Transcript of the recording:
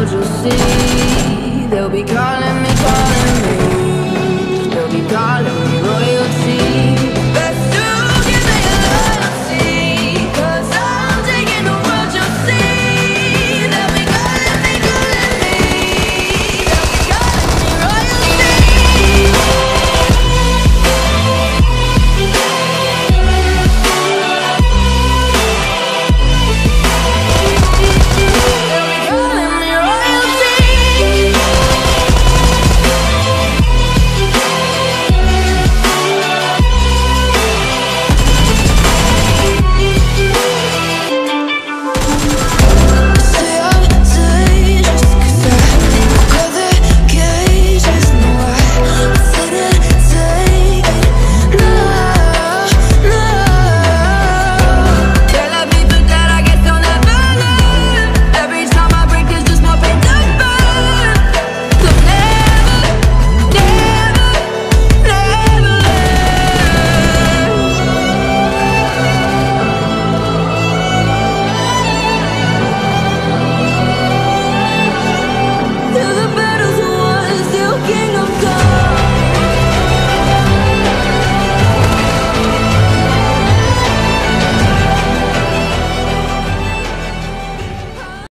out, you'll see. They'll be calling